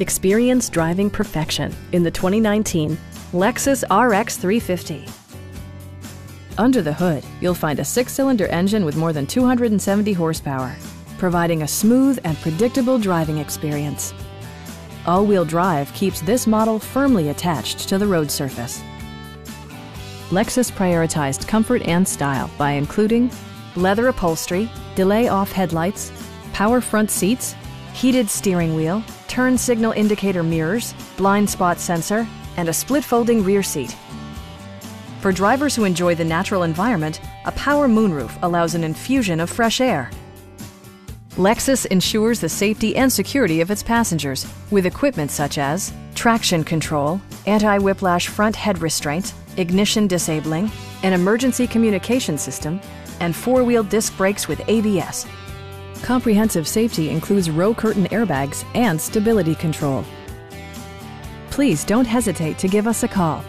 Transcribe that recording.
Experience driving perfection in the 2019 Lexus RX 350. Under the hood, you'll find a six-cylinder engine with more than 270 horsepower, providing a smooth and predictable driving experience. All-wheel drive keeps this model firmly attached to the road surface. Lexus prioritized comfort and style by including leather upholstery, delay-off headlights, power front seats, heated steering wheel, turn signal indicator mirrors, blind spot sensor, and a split folding rear seat. For drivers who enjoy the natural environment, a power moonroof allows an infusion of fresh air. Lexus ensures the safety and security of its passengers with equipment such as traction control, anti-whiplash front head restraint, ignition disabling, an emergency communication system, and four-wheel disc brakes with ABS. Comprehensive safety includes row curtain airbags and stability control. Please don't hesitate to give us a call